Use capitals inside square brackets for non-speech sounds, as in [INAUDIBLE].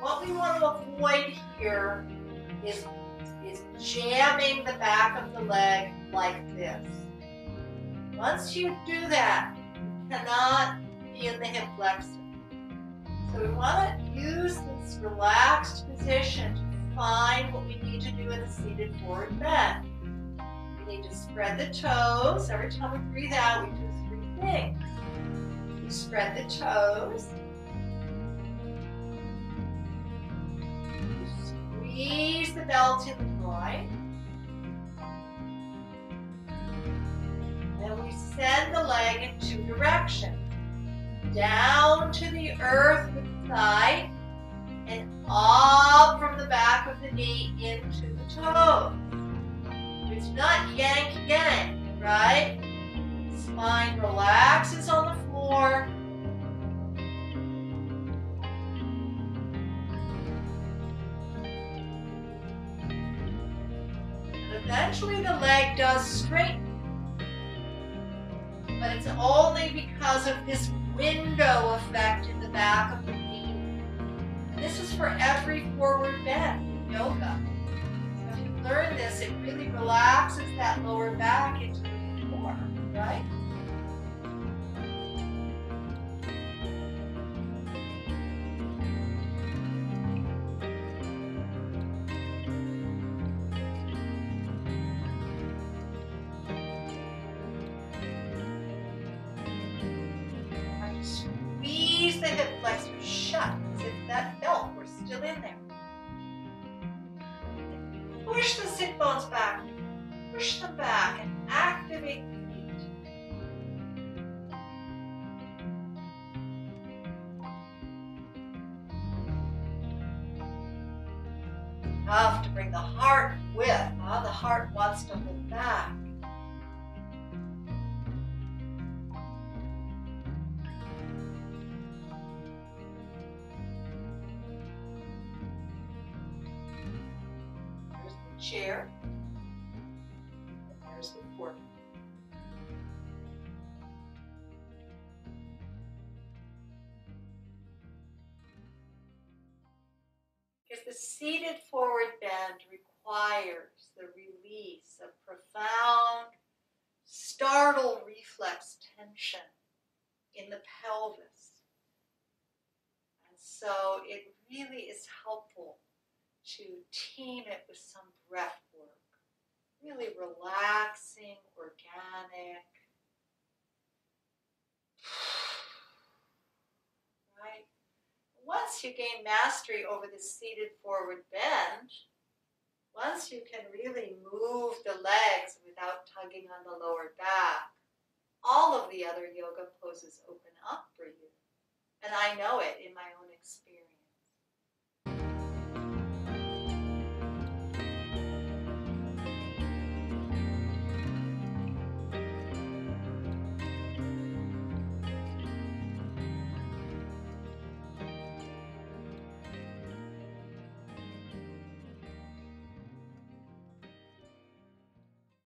what we want to avoid here is, is jamming the back of the leg like this. Once you do that, you cannot be in the hip flexor. So we want to use this relaxed position to find what we need to do in a seated forward bend. We need to spread the toes. Every time we breathe out, we do three things. We spread the toes. Belt in the groin. And we send the leg in two directions. Down to the earth with the thigh and up from the back of the knee into the toes. It's not yank yank, right? Spine relaxes on the floor. Eventually the leg does straighten. But it's only because of this window effect in the back of the knee. And this is for every forward bend in yoga. So if you learn this, it really relaxes that lower back into the floor, right? Squeeze the hip flexor shut as if that belt were still in there. Push the sit bones back. Push them back and activate the feet. Enough to bring the heart with. Now the heart wants to hold back. Chair. There's the fork. Because the seated forward bend requires the release of profound startle reflex tension in the pelvis. And so it really is helpful to team it with some breath work. Really relaxing, organic. [SIGHS] Right? Once you gain mastery over the seated forward bend, once you can really move the legs without tugging on the lower back, all of the other yoga poses open up for you. And I know it in my own experience.